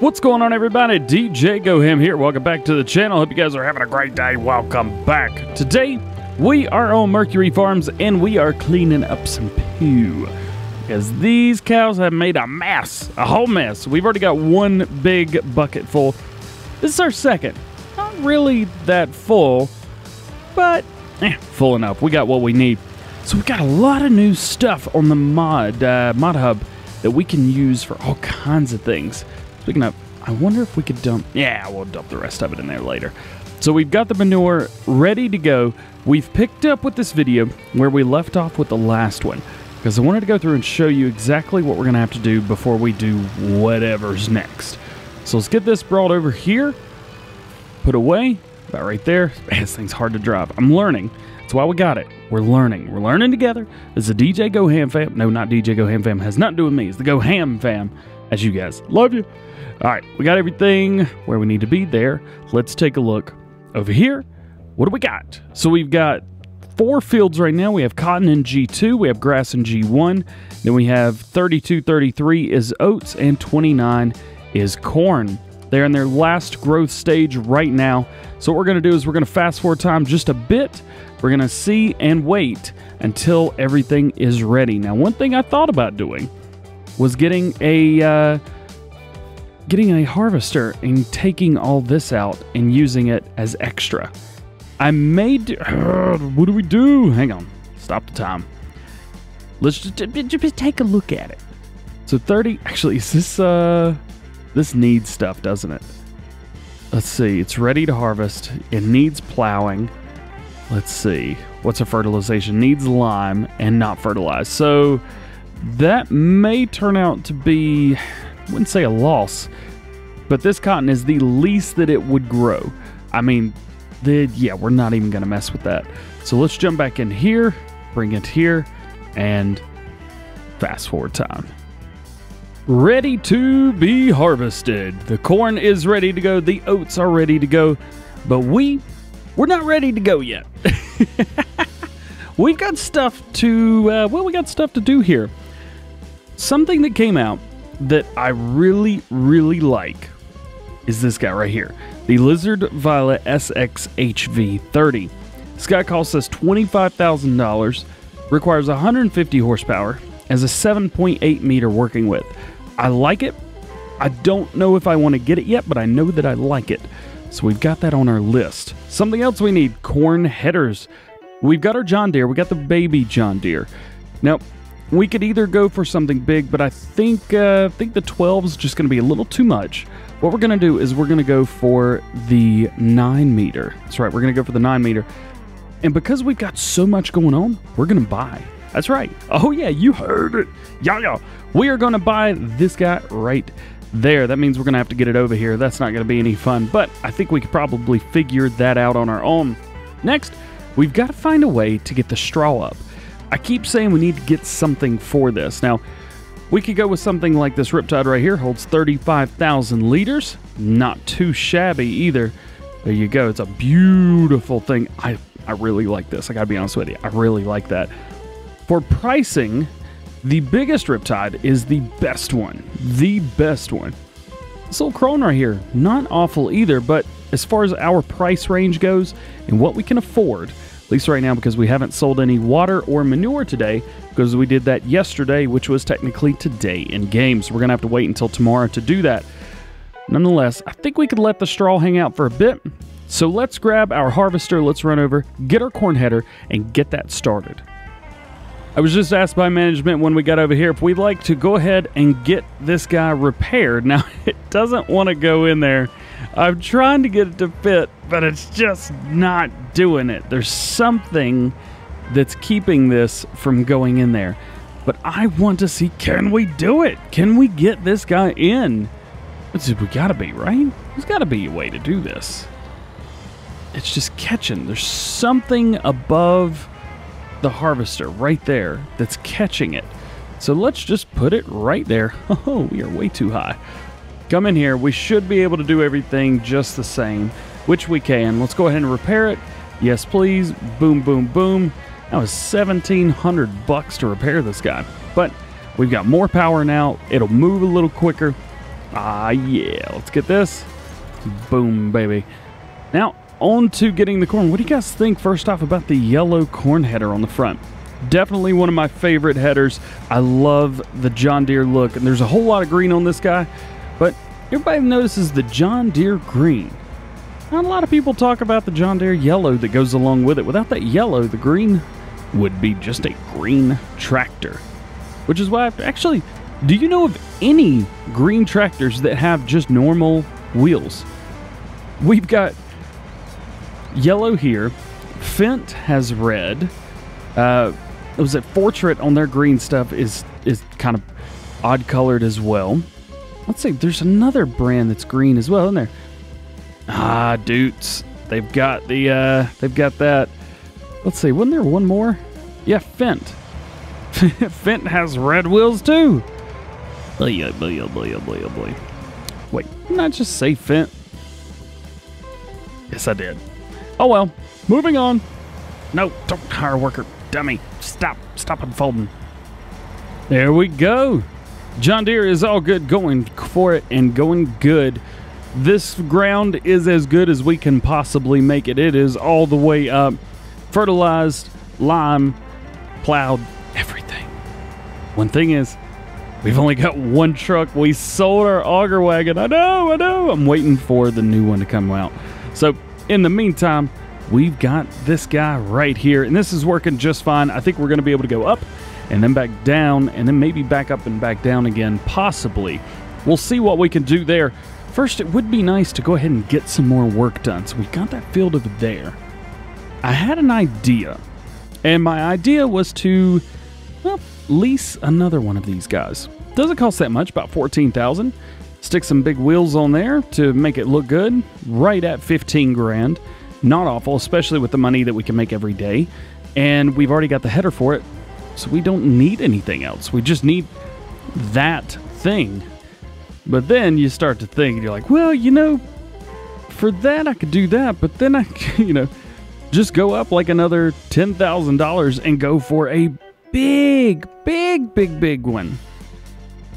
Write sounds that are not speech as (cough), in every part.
What's going on, everybody? DJ GoHam here. Welcome back to the channel. Hope you guys are having a great day. Welcome back. Today, we are on Mercury Farms and we are cleaning up some poo. Because these cows have made a mess, a whole mess. We've already got one big bucket full. This is our second. Not really that full, but eh, full enough. We got what we need. So we've got a lot of new stuff on the mod uh, mod hub that we can use for all kinds of things. Speaking of, I wonder if we could dump. Yeah, we'll dump the rest of it in there later. So we've got the manure ready to go. We've picked up with this video where we left off with the last one because I wanted to go through and show you exactly what we're going to have to do before we do whatever's next. So let's get this brought over here, put away, about right there. Man, (laughs) this thing's hard to drive. I'm learning. That's why we got it. We're learning. We're learning together. This is a DJ Go Ham fam. No, not DJ Go Ham fam. Has nothing to do with me. It's the Go Ham fam. As you guys love you. All right, we got everything where we need to be there. Let's take a look over here. What do we got? So we've got four fields right now. We have cotton in G2, we have grass in G1, then we have 32, 33 is oats, and 29 is corn. They're in their last growth stage right now. So what we're to do is we're to fast forward time just a bit. We're to see and wait until everything is ready. Now, one thing I thought about doing was getting a uh, getting a harvester and taking all this out and using it as extra. I made. Uh, what do we do? Hang on. Stop the time. Let's just, just take a look at it. So 30. Actually, is this uh, this needs stuff, doesn't it? Let's see. It's ready to harvest. It needs plowing. Let's see. What's a fertilization? Needs lime and not fertilized. So that may turn out to be, wouldn't say a loss, but this cotton is the least that it would grow. I mean, the, yeah, we're not even going to mess with that. So let's jump back in here, bring it here, and fast forward time. Ready to be harvested. The corn is ready to go. The oats are ready to go. But we, we're not ready to go yet. (laughs) We've got stuff to, uh, well, we got stuff to do here. Something that came out that I really, really like is this guy right here the Lizard Violet SXHV30. This guy costs us $25,000, requires 150 horsepower, has a 7.8 meter working width. I like it. I don't know if I want to get it yet, but I know that I like it. So we've got that on our list. Something else we need corn headers. We've got our John Deere, we got the baby John Deere. Now, we could either go for something big, but I think uh, think the 12 is just going to be a little too much. What we're going to do is we're going to go for the 9 meter. That's right, we're going to go for the 9 meter. And because we've got so much going on, we're going to buy. That's right. Oh, yeah, you heard it. Yeah, yeah. We are going to buy this guy right there. That means we're going to have to get it over here. That's not going to be any fun, but I think we could probably figure that out on our own. Next, we've got to find a way to get the straw up. I keep saying we need to get something for this. Now, we could go with something like this Riptide right here, holds 35,000 liters. Not too shabby either. There you go. It's a beautiful thing. I, I really like this. I gotta be honest with you. I really like that. For pricing, the biggest Riptide is the best one. The best one. This little Krone right here, not awful either, but as far as our price range goes and what we can afford, at least right now because we haven't sold any water or manure today because we did that yesterday, which was technically today in game. So we're going to have to wait until tomorrow to do that. Nonetheless, I think we could let the straw hang out for a bit. So let's grab our harvester, let's run over, get our corn header, and get that started. I was just asked by management when we got over here if we'd like to go ahead and get this guy repaired. Now, (laughs) it doesn't want to go in there I'm trying to get it to fit, but it's just not doing it. There's something that's keeping this from going in there. But I want to see can we do it? Can we get this guy in? We gotta be, right? There's gotta be a way to do this. It's just catching. There's something above the harvester right there that's catching it. So let's just put it right there. (laughs) Oh, we are way too high. Come in here. We should be able to do everything just the same, which we can. Let's go ahead and repair it. Yes, please. Boom, boom, boom. That was 1700 bucks to repair this guy. But we've got more power now. It'll move a little quicker. Ah, yeah. Let's get this. Boom, baby. Now, on to getting the corn. What do you guys think, first off, about the yellow corn header on the front? Definitely one of my favorite headers. I love the John Deere look, and there's a whole lot of green on this guy, everybody notices the John Deere green. Not a lot of people talk about the John Deere yellow that goes along with it. Without that yellow, the green would be just a green tractor. Which is why, I've actually, do you know of any green tractors that have just normal wheels? We've got yellow here. Fendt has red. Uh, it was it Fortschritt on their green stuff is is kind of odd colored as well. Let's see. There's another brand that's green as well, isn't there? Ah, Deutz. They've got the uh, they've got that. Let's see. Wasn't there one more? Yeah, Fendt. (laughs) Fendt has red wheels too. Boy, boy, boy, boy, boy. Wait, didn't I just say Fendt? Yes, I did. Oh well. Moving on. No, don't hire a worker. Dummy. Stop. Stop unfolding. There we go. John Deere is all good going for it and going good. This ground is as good as we can possibly make it. It is all the way up. Fertilized, lime, plowed, everything. One thing is, we've only got one truck. We sold our auger wagon. I know, I know. I'm waiting for the new one to come out. So, in the meantime, we've got this guy right here, and this is working just fine. I think we're going to be able to go up and then back down, and then maybe back up and back down again, possibly. We'll see what we can do there. First, it would be nice to go ahead and get some more work done. So we got that field over there. I had an idea, and my idea was to well, lease another one of these guys. Doesn't cost that much, about 14000 Stick some big wheels on there to make it look good, right at 15 grand. Not awful, especially with the money that we can make every day. And we've already got the header for it, so we don't need anything else. We just need that thing. But then you start to think, you're like, well, you know, for that I could do that, but then I, (laughs) you know, just go up like another $10,000 and go for a big, big, big, big one.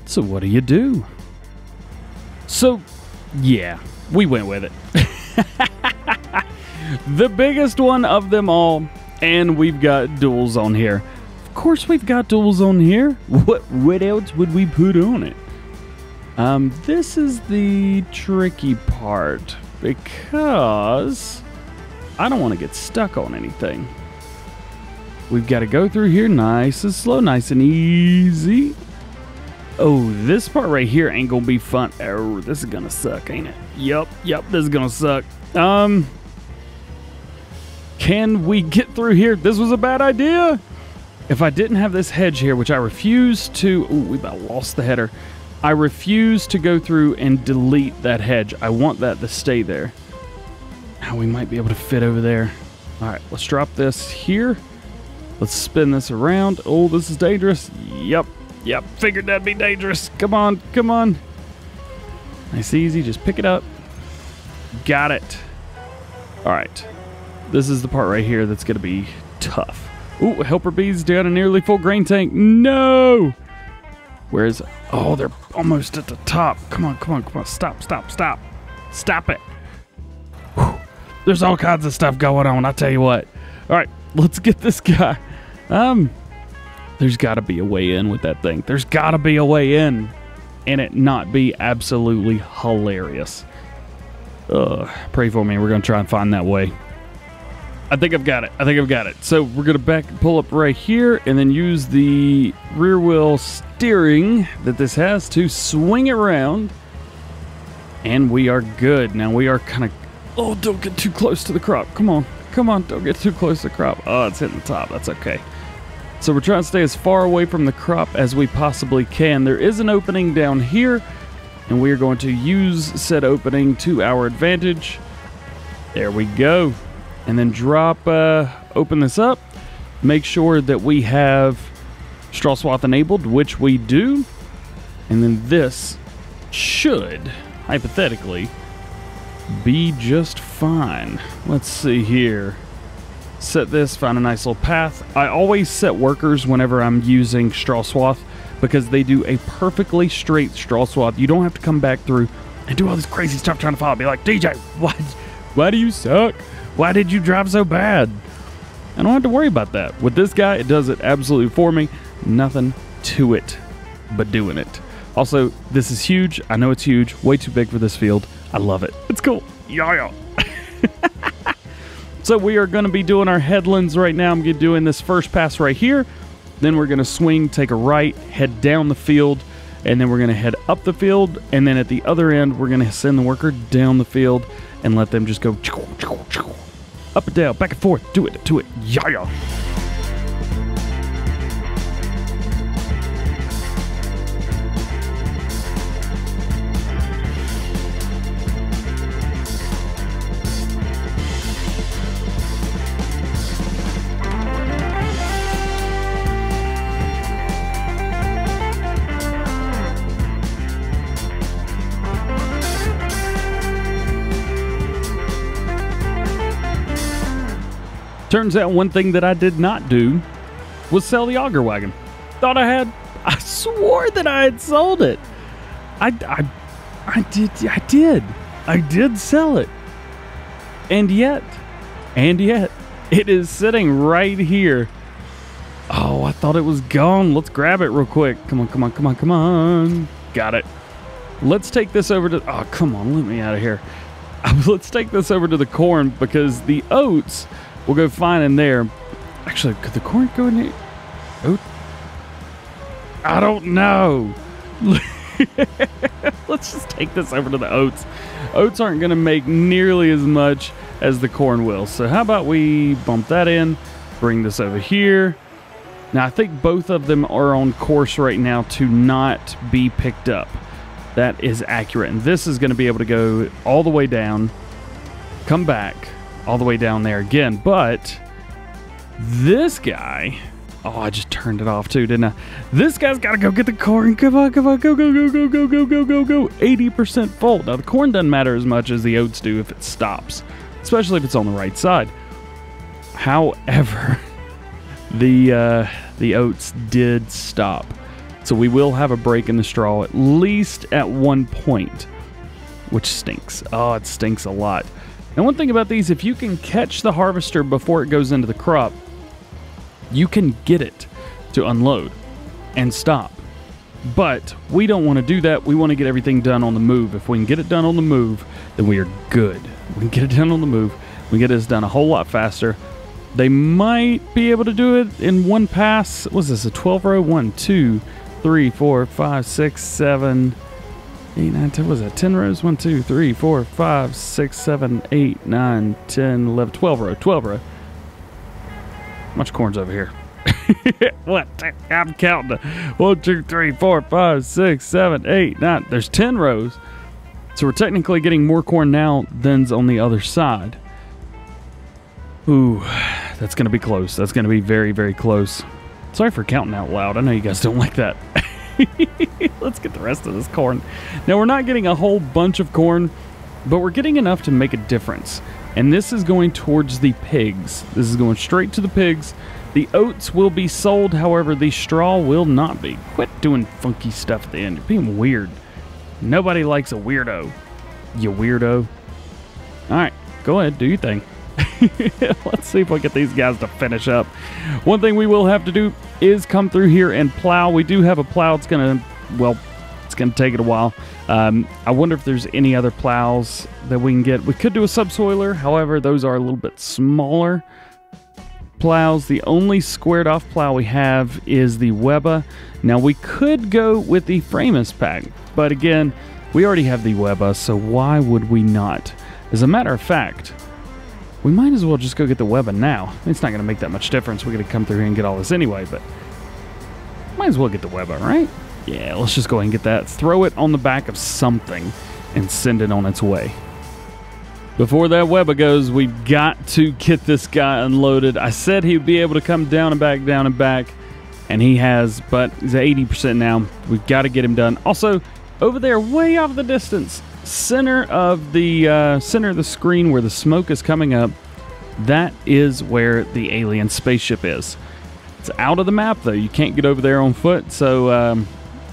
So what do you do? So, yeah, we went with it. (laughs) the biggest one of them all, and we've got duals on here. Of course, we've got duals on here. What what else would we put on it? Um, this is the tricky part because I don't want to get stuck on anything. We've got to go through here nice and slow, nice and easy. Oh, this part right here ain't gonna be fun. Oh, this is gonna suck, ain't it? Yup, yup, this is gonna suck. Um, can we get through here? This was a bad idea. If I didn't have this hedge here, which I refuse to... Ooh, we about lost the header. I refuse to go through and delete that hedge. I want that to stay there. Now we might be able to fit over there. All right, let's drop this here. Let's spin this around. Oh, this is dangerous. Yep, yep. Figured that'd be dangerous. Come on, come on. Nice, easy. Just pick it up. Got it. All right. This is the part right here that's to be tough. Ooh, helper bees down a nearly full grain tank. No! Where is it? Oh, they're almost at the top. Come on, come on, come on. Stop, stop, stop. Stop it. Whew. There's all kinds of stuff going on, I tell you what. All right, let's get this guy. Um, there's got to be a way in with that thing. There's got to be a way in and it not be absolutely hilarious. Ugh, pray for me. We're going to try and find that way. I think I've got it. I think I've got it. So we're to back pull up right here and then use the rear wheel steering that this has to swing it around. And we are good. Now we are kind of... Oh, don't get too close to the crop. Come on. Come on. Don't get too close to the crop. Oh, it's hitting the top. That's okay. So we're trying to stay as far away from the crop as we possibly can. There is an opening down here. And we are going to use said opening to our advantage. There we go and then drop, uh, open this up, make sure that we have straw swath enabled, which we do, and then this should, hypothetically, be just fine. Let's see here. Set this, find a nice little path. I always set workers whenever I'm using straw swath because they do a perfectly straight straw swath. You don't have to come back through and do all this crazy stuff trying to follow. Be like, DJ, why, why do you suck? Why did you drive so bad? I don't have to worry about that. With this guy, it does it absolutely for me. Nothing to it but doing it. Also, this is huge. I know it's huge. Way too big for this field. I love it. It's cool. Yeah, yeah. (laughs) so we are going to be doing our headlands right now. I'm going to doing this first pass right here. Then we're going to swing, take a right, head down the field, and then we're going to head up the field. And then at the other end, we're going to send the worker down the field and let them just go up and down, back and forth. Do it, do it. Yeah, yeah. Turns out one thing that I did not do was sell the auger wagon. Thought I had, I swore that I had sold it. I, I, I did, I did, I did sell it. And yet, and yet, it is sitting right here. Oh, I thought it was gone. Let's grab it real quick. Come on, come on, come on, come on. Got it. Let's take this over to, oh, come on, let me out of here. (laughs) Let's take this over to the corn because the oats We'll go find in there. Actually, could the corn go in there? Oh, I don't know. (laughs) Let's just take this over to the oats. Oats aren't going to make nearly as much as the corn will. So how about we bump that in, bring this over here. Now I think both of them are on course right now to not be picked up. That is accurate. And this is going to be able to go all the way down, come back, all the way down there again. But this guy, oh, I just turned it off too, didn't I? This guy's got to go get the corn. Come on, come on, go, go, go, go, go, go, go, go, go. 80% full. Now, the corn doesn't matter as much as the oats do if it stops, especially if it's on the right side. However, (laughs) the uh, the oats did stop. So we will have a break in the straw at least at one point, which stinks. Oh, it stinks a lot. And one thing about these, if you can catch the harvester before it goes into the crop, you can get it to unload and stop. But we don't want to do that. We want to get everything done on the move. If we can get it done on the move, then we are good. We can get it done on the move. We get this done a whole lot faster. They might be able to do it in one pass. Was this a 12 row? One, two, three, four, five, six, seven, 8, 9, 10, was that 10 rows? 1, 2, 3, 4, 5, 6, 7, 8, 9, 10, 11, 12 row, 12 row. Much corn's over here. (laughs) what? I'm counting. 1, 2, 3, 4, 5, 6, 7, 8, 9. There's 10 rows. So we're technically getting more corn now than's on the other side. Ooh, that's going to be close. That's going to be very, very close. Sorry for counting out loud. I know you guys don't like that. (laughs) Let's get the rest of this corn. Now, we're not getting a whole bunch of corn, but we're getting enough to make a difference. And this is going towards the pigs. This is going straight to the pigs. The oats will be sold, however, the straw will not be. Quit doing funky stuff at the end. You're being weird. Nobody likes a weirdo. You weirdo. All right, go ahead, do your thing. (laughs) Let's see if we get these guys to finish up. One thing we will have to do is come through here and plow. We do have a plow. It's going to, well, it's going to take it a while. Um, I wonder if there's any other plows that we can get. We could do a subsoiler. However, those are a little bit smaller plows. The only squared off plow we have is the Weba. Now, we could go with the Framus pack, but again, we already have the Weba, so why would we not? As a matter of fact, we might as well just go get the Weba now. It's not going to make that much difference. We're going to come through here and get all this anyway, but might as well get the Weba, right? Yeah, let's just go ahead and get that. Throw it on the back of something and send it on its way. Before that Weba goes, we've got to get this guy unloaded. I said he'd be able to come down and back, down and back, and he has, but he's at 80% now. We've got to get him done. Also, over there, way off the distance, center of the uh, center of the screen where the smoke is coming up, that is where the alien spaceship is. It's out of the map, though. You can't get over there on foot, so um,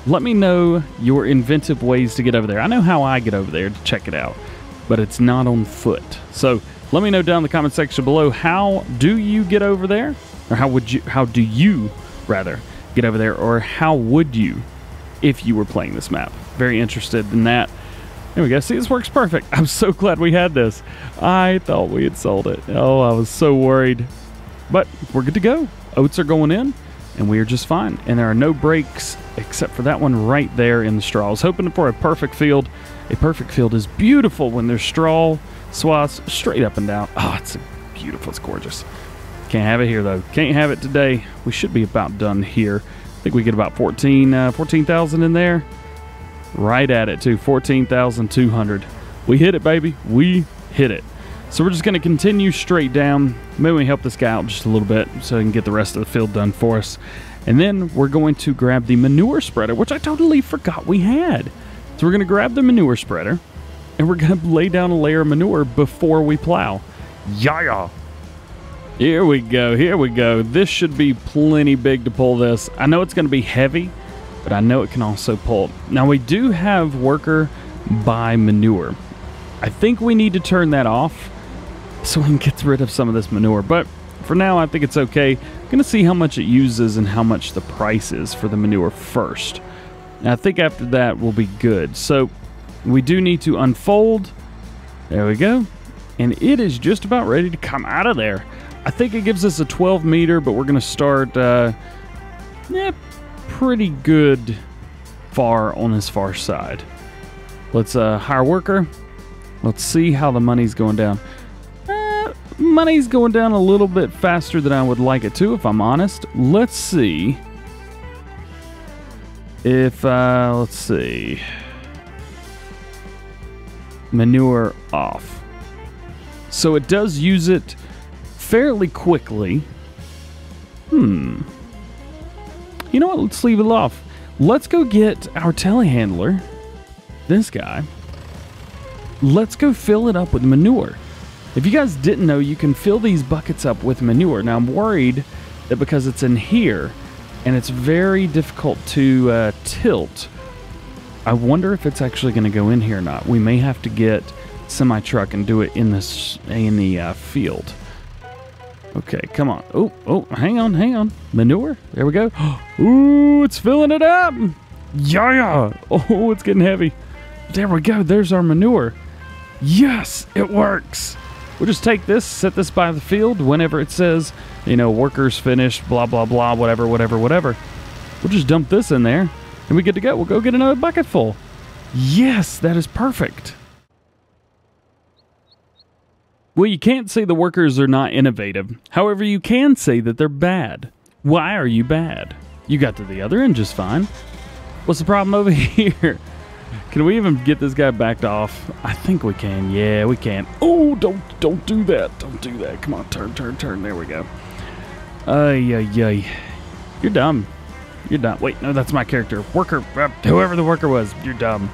let me know your inventive ways to get over there. I know how I get over there to check it out, but it's not on foot. So let me know down in the comment section below how do you get over there? Or how would you how do you rather get over there or how would you if you were playing this map? Very interested in that. There we go. See, this works perfect. (laughs) I'm so glad we had this. I thought we had sold it. Oh, I was so worried. But we're good to go. Oats are going in, and we are just fine. And there are no breaks except for that one right there in the straw. I was hoping for a perfect field. A perfect field is beautiful when there's straw swaths straight up and down. Oh, it's beautiful. It's gorgeous. Can't have it here, though. Can't have it today. We should be about done here. I think we get about 14 uh, 14,000 in there. Right at it, too. 14,200. We hit it, baby. We hit it. So we're just going to continue straight down. Maybe we help this guy out just a little bit so he can get the rest of the field done for us. And then we're going to grab the manure spreader, which I totally forgot we had. So we're going to grab the manure spreader and we're going (laughs) to lay down a layer of manure before we plow. Yeah. Here we go. Here we go. This should be plenty big to pull this. I know it's going to be heavy, but I know it can also pull. Now we do have worker buy manure. I think we need to turn that off so we can get rid of some of this manure. But for now, I think it's okay. I'm to see how much it uses and how much the price is for the manure first. And I think after that we'll be good. So we do need to unfold. There we go. And it is just about ready to come out of there. I think it gives us a 12 meter, but we're to start, uh, yeah, pretty good far on this far side. Let's uh, hire worker. Let's see how the money's going down money's going down a little bit faster than I would like it to, if I'm honest. Let's see. If, uh, let's see. Manure off. So it does use it fairly quickly. Hmm. You know what? Let's leave it off. Let's go get our telehandler. This guy. Let's go fill it up with manure. If you guys didn't know, you can fill these buckets up with manure. Now, I'm worried that because it's in here and it's very difficult to uh, tilt, I wonder if it's actually going to go in here or not. We may have to get semi truck and do it in this in the uh, field. Okay, come on. Oh, oh, hang on, hang on. Manure. There we go. (gasps) Ooh, it's filling it up. Yeah. Oh, it's getting heavy. There we go. There's our manure. Yes, it works. We'll just take this, set this by the field whenever it says, you know, workers finished, blah, blah, blah, whatever, whatever, whatever. We'll just dump this in there and we get to go. We'll go get another bucket full. Yes, that is perfect. Well, you can't say the workers are not innovative. However, you can say that they're bad. Why are you bad? You got to the other end just fine. What's the problem over (laughs) here? Can we even get this guy backed off? I think we can. Yeah, we can. Oh, don't don't do that. Don't do that. Come on, turn, turn, turn. There we go. Ay, ay, ay. You're dumb. You're dumb. Wait, no, that's my character. Worker, uh, whoever the worker was, you're dumb.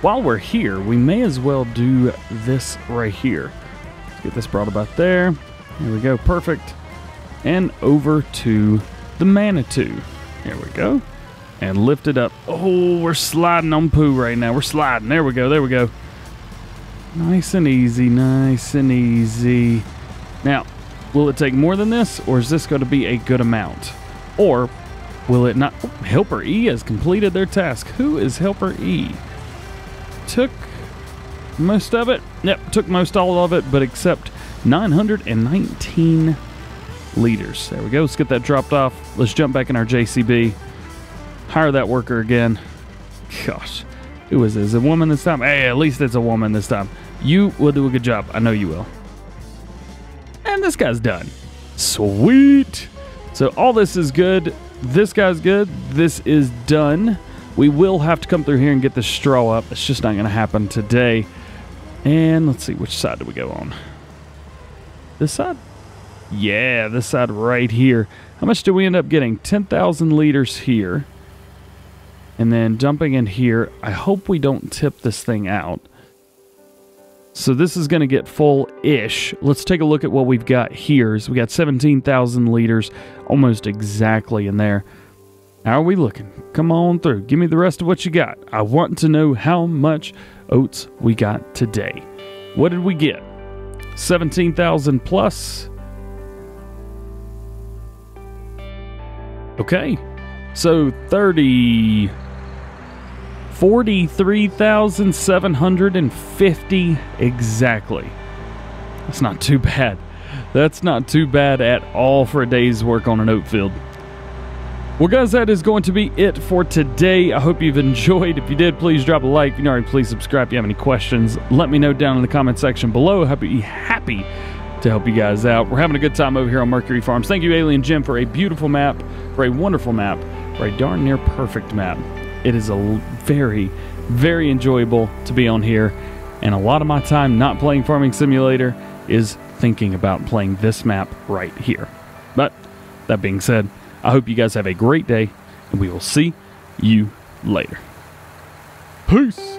While we're here, we may as well do this right here. Get this brought about there. There we go. Perfect. And over to the Manitou. There we go and lift it up. Oh, we're sliding on poo right now. We're sliding. There we go. There we go. Nice and easy. Nice and easy. Now, will it take more than this, or is this going to be a good amount? Or will it not? Oh, Helper E has completed their task. Who is Helper E? Took most of it. Yep, took most all of it, but except 919 liters. There we go. Let's get that dropped off. Let's jump back in our JCB hire that worker again. Gosh, who is this? A woman this time? Hey, at least it's a woman this time. You will do a good job. I know you will. And this guy's done. Sweet. So all this is good. This guy's good. This is done. We will have to come through here and get the straw up. It's just not going to happen today. And let's see, which side do we go on? This side? Yeah, this side right here. How much do we end up getting? 10,000 liters here. And then dumping in here, I hope we don't tip this thing out. So this is going to get full-ish. Let's take a look at what we've got here. So we got 17,000 liters, almost exactly in there. How are we looking? Come on through. Give me the rest of what you got. I want to know how much oats we got today. What did we get? 17,000 plus. Okay. So 30 43,750 exactly. That's not too bad. That's not too bad at all for a day's work on an oat field. Well, guys, that is going to be it for today. I hope you've enjoyed. If you did, please drop a like. If you know, please subscribe. If you have any questions, let me know down in the comment section below. I'd be happy to help you guys out. We're having a good time over here on Mercury Farms. Thank you, Alien Jim, for a beautiful map, for a wonderful map, for a darn near perfect map. It is a very, very enjoyable to be on here, and a lot of my time not playing Farming Simulator is thinking about playing this map right here. But that being said, I hope you guys have a great day, and we will see you later. Peace!